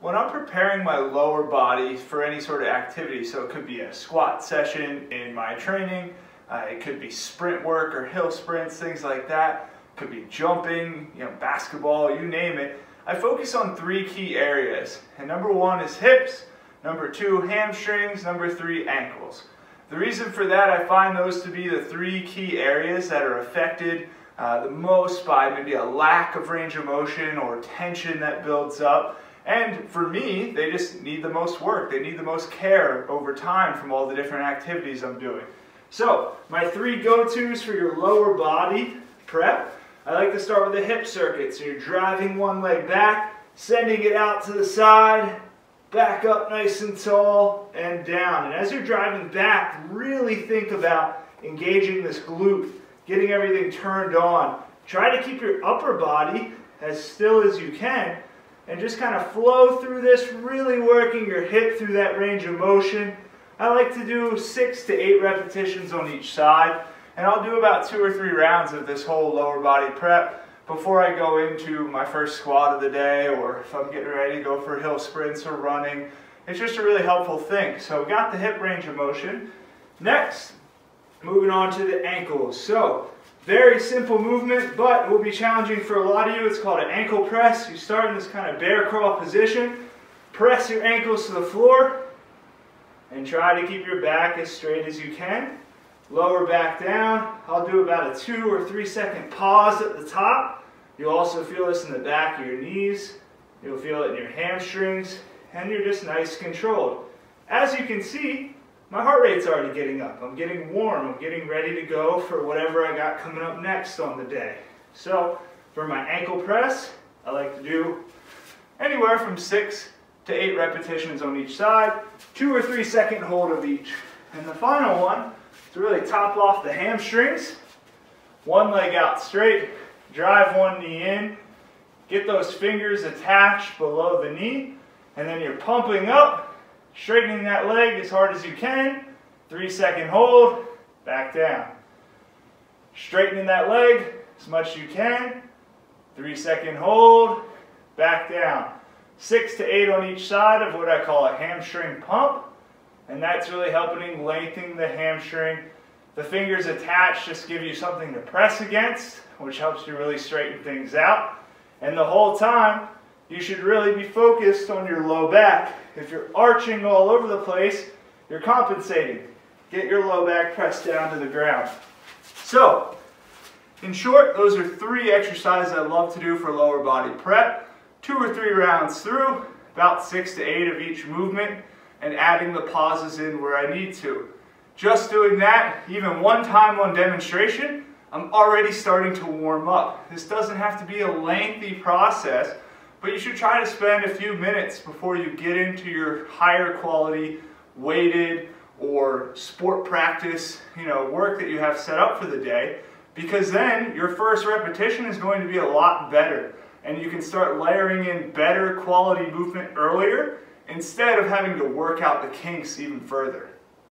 when I'm preparing my lower body for any sort of activity, so it could be a squat session in my training, uh, it could be sprint work or hill sprints, things like that, it could be jumping, you know, basketball, you name it. I focus on three key areas. And number one is hips, number two, hamstrings, number three, ankles. The reason for that, I find those to be the three key areas that are affected uh, the most by maybe a lack of range of motion or tension that builds up. And for me, they just need the most work. They need the most care over time from all the different activities I'm doing. So, my three go-tos for your lower body prep, I like to start with the hip circuit. So you're driving one leg back, sending it out to the side, back up nice and tall, and down. And as you're driving back, really think about engaging this glute getting everything turned on. Try to keep your upper body as still as you can and just kind of flow through this, really working your hip through that range of motion. I like to do six to eight repetitions on each side and I'll do about two or three rounds of this whole lower body prep before I go into my first squat of the day or if I'm getting ready to go for hill sprints or running. It's just a really helpful thing. So got the hip range of motion. Next, Moving on to the ankles. So, very simple movement, but it will be challenging for a lot of you. It's called an ankle press. You start in this kind of bear crawl position. Press your ankles to the floor and try to keep your back as straight as you can. Lower back down. I'll do about a two or three second pause at the top. You'll also feel this in the back of your knees. You'll feel it in your hamstrings, and you're just nice controlled. As you can see, my heart rate's already getting up. I'm getting warm. I'm getting ready to go for whatever I got coming up next on the day. So for my ankle press, I like to do anywhere from six to eight repetitions on each side, two or three second hold of each. And the final one, to really top off the hamstrings, one leg out straight, drive one knee in, get those fingers attached below the knee, and then you're pumping up, straightening that leg as hard as you can, three second hold, back down. Straightening that leg as much as you can, three second hold, back down. Six to eight on each side of what I call a hamstring pump, and that's really helping lengthen the hamstring. The fingers attached just give you something to press against, which helps you really straighten things out. And the whole time, you should really be focused on your low back. If you're arching all over the place, you're compensating. Get your low back pressed down to the ground. So, in short, those are three exercises I love to do for lower body prep. Two or three rounds through, about six to eight of each movement, and adding the pauses in where I need to. Just doing that, even one time on demonstration, I'm already starting to warm up. This doesn't have to be a lengthy process, but you should try to spend a few minutes before you get into your higher quality weighted or sport practice, you know, work that you have set up for the day because then your first repetition is going to be a lot better and you can start layering in better quality movement earlier instead of having to work out the kinks even further.